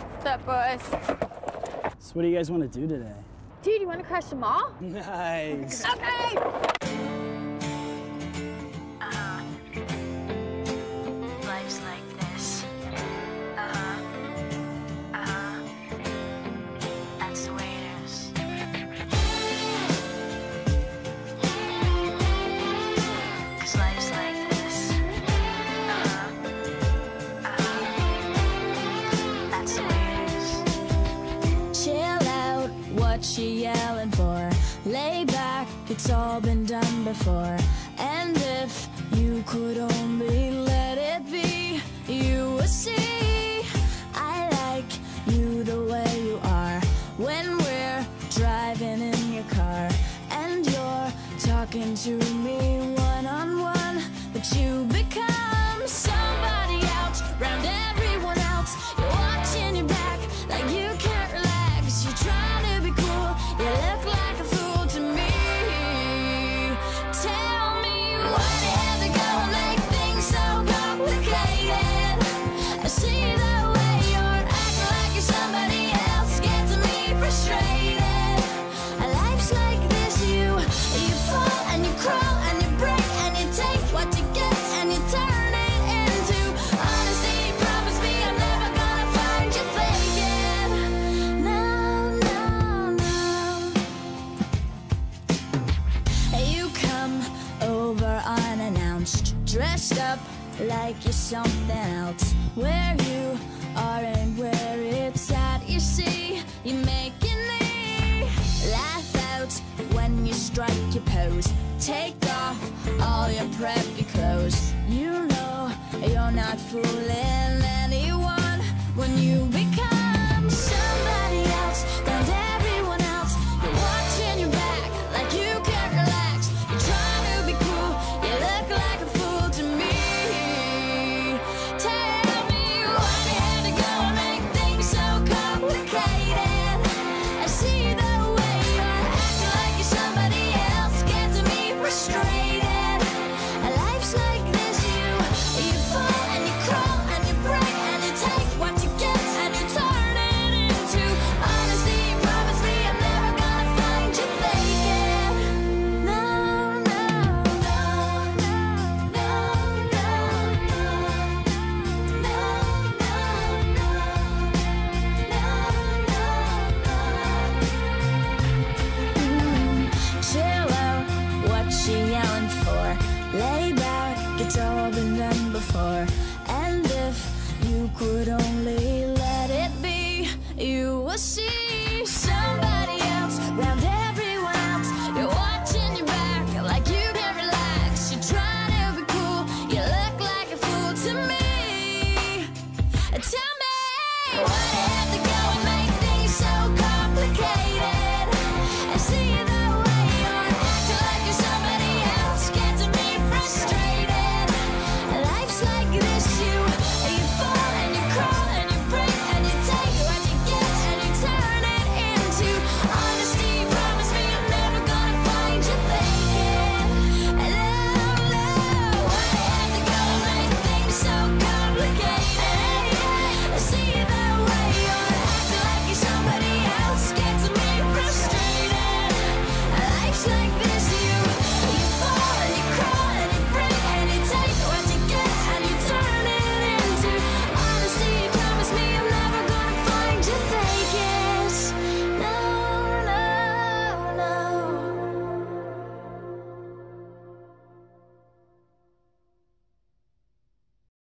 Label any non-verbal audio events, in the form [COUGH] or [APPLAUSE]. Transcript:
What's up, boys? So what do you guys want to do today? Dude, you want to crash the mall? [LAUGHS] Nice. Okay. You yelling for? Lay back, it's all been done before. And if you could only let it be, you would see. I like you the way you are when we're driving in your car. And you're talking to dressed up like you're something else. Where you are and where it's at, you see, you're making me laugh out when you strike your pose. Take off all your preppy clothes. You know you're not fooling anyone when you Lay back, it's all been done before. And if you could only let it be, you will see somebody